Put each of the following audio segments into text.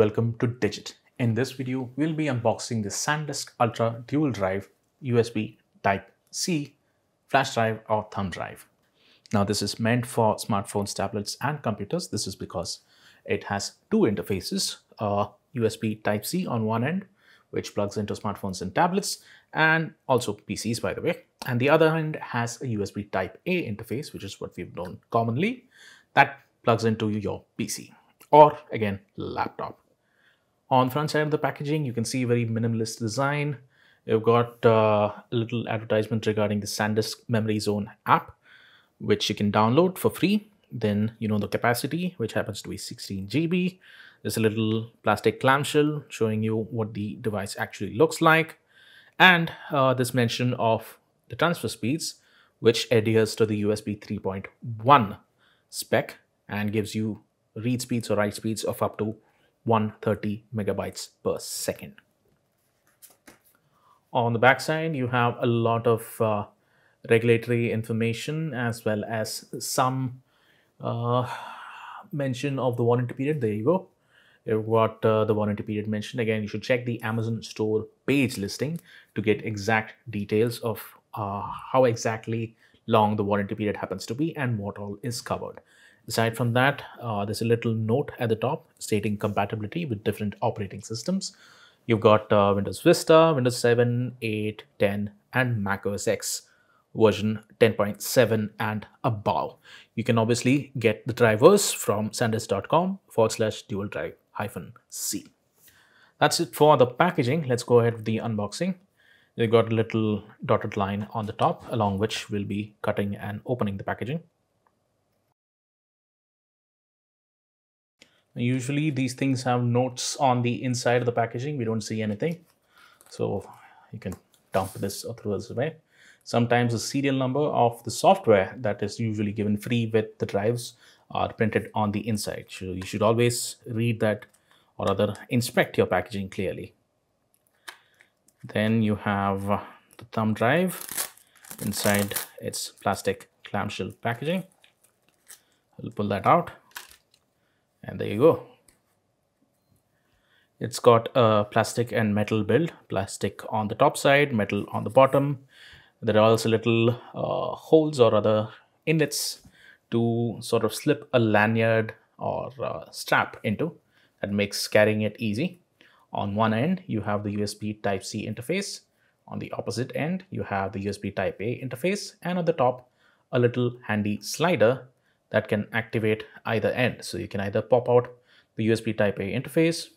Digit. In this video, we'll be unboxing the SanDisk Ultra Dual Drive USB Type-C flash drive or thumb drive. Now this is meant for smartphones, tablets and computers. This is because it has two interfaces, uh, USB Type-C on one end, which plugs into smartphones and tablets and also PCs by the way. And the other end has a USB Type-A interface, which is what we've known commonly, that plugs into your PC or again laptop. On front side of the packaging, you can see very minimalist design. You've got uh, a little advertisement regarding the SanDisk Memory Zone app, which you can download for free. Then you know the capacity, which happens to be 16 GB. There's a little plastic clamshell showing you what the device actually looks like. And uh, this mention of the transfer speeds, which adheres to the USB 3.1 spec and gives you read speeds or write speeds of up to 130 megabytes per second. On the backside, you have a lot of uh, regulatory information as well as some uh, mention of the warranty period. There you go. You've got uh, the warranty period mentioned. Again, you should check the Amazon store page listing to get exact details of uh, how exactly long the warranty period happens to be and what all is covered. Aside from that, uh, there's a little note at the top stating compatibility with different operating systems. You've got uh, Windows Vista, Windows 7, 8, 10, and Mac OS X version 10.7 and above. You can obviously get the drivers from sandisk.com forward slash dual drive hyphen C. That's it for the packaging. Let's go ahead with the unboxing. They've got a little dotted line on the top along which we'll be cutting and opening the packaging. Usually these things have notes on the inside of the packaging. We don't see anything. So you can dump this or throw this away. Sometimes the serial number of the software that is usually given free with the drives are printed on the inside. So you should always read that or rather inspect your packaging clearly. Then you have the thumb drive inside its plastic clamshell packaging. I'll pull that out and there you go. It's got a plastic and metal build. Plastic on the top side metal on the bottom. There are also little uh, holes or other inlets to sort of slip a lanyard or uh, strap into that makes carrying it easy. On one end you have the usb type c interface. On the opposite end you have the usb type a interface. And at the top a little handy slider that can activate either end. So you can either pop out the USB type A interface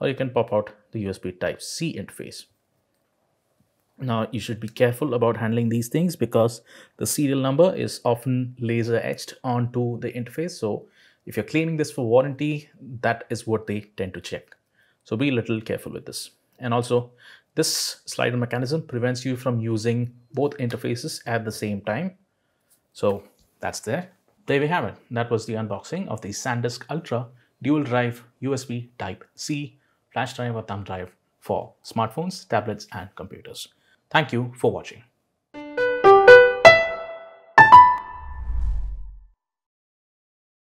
or you can pop out the USB type C interface. Now you should be careful about handling these things because the serial number is often laser etched onto the interface. So if you're claiming this for warranty, that is what they tend to check. So be a little careful with this. And also this slider mechanism prevents you from using both interfaces at the same time. So that's there there we have it. That was the unboxing of the SanDisk Ultra dual drive USB Type-C flash drive or thumb drive for smartphones, tablets and computers. Thank you for watching.